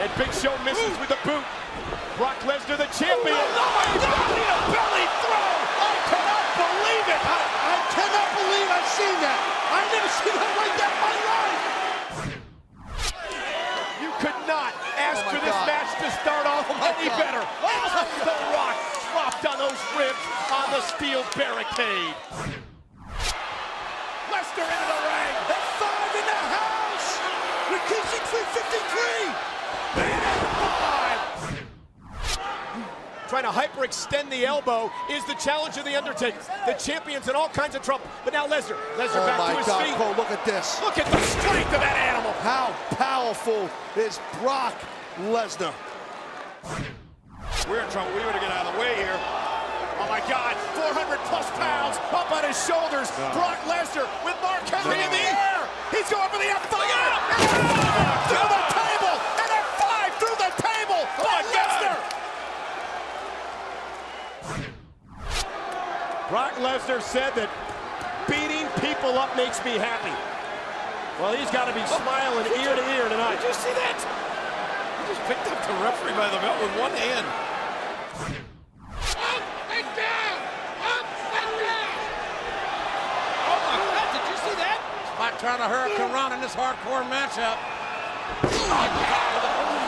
And Big Show misses with the boot. Brock Lesnar, the champion. Oh my God! A belly throw. I cannot believe it. I, I cannot believe I've seen that. I've never seen that like that in my life. You could not ask Oh for this God. match to start off oh, my any God. better. Oh, the Rock dropped on those ribs on the steel barricade. Lesnar into the ring. At five in the house. Rikishi 353. Five. Trying to hyperextend the elbow is the challenge of the Undertaker. The champion's in all kinds of trouble. But now Lesnar. Lesnar Oh back my to his God, feet. Cole, look at this. Look at the strength of that animal. How powerful is Brock Lesnar? We're in trouble. We better get out of the way here. Oh my God, 400 plus pounds up on his shoulders. Brock Lesnar with Mark Henry in the air. He's going for the F5. Through the table. And F5 through the table. Brock Lesnar. Brock Lesnar said that beating people up makes me happy. Well, he's got to be smiling ear to ear tonight. Did you see that? He just picked up the referee by the belt with one hand. Oh my God! Did you see that? Spot trying to hurricanrana in this hardcore matchup. Oh, God.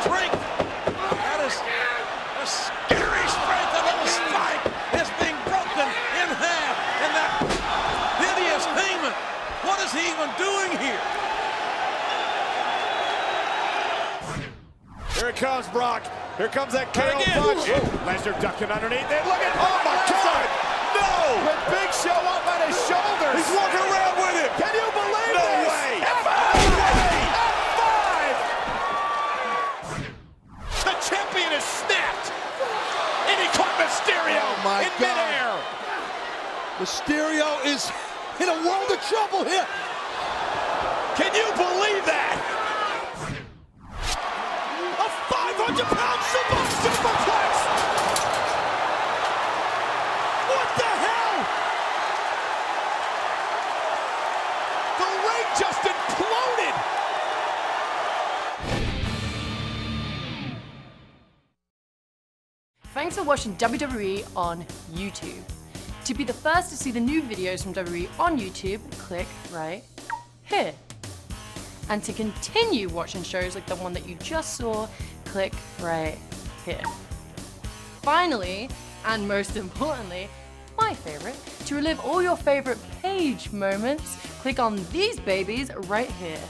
Drink. That is a scary strength of the spike is being broken in half. And that hideous Heyman. What is he even doing here? Here it comes, Brock. Here comes that KO punch. Lesnar ducking underneath it. Look at Oh my God! No! With Big Show up on his shoulders. He's walking around with it. Can you believe No this? way. F5! F5! The champion is snapped. And he caught Mysterio Oh my in God. midair. Mysterio is in a world of trouble here. Can you believe that? A 500-pound super superplex. What the hell? The ring just imploded. Thanks for watching WWE on YouTube. To be the first to see the new videos from WWE on YouTube, click right here. And to continue watching shows like the one that you just saw, click right here. Finally, and most importantly, my favorite, to relive all your favorite page moments, click on these babies right here.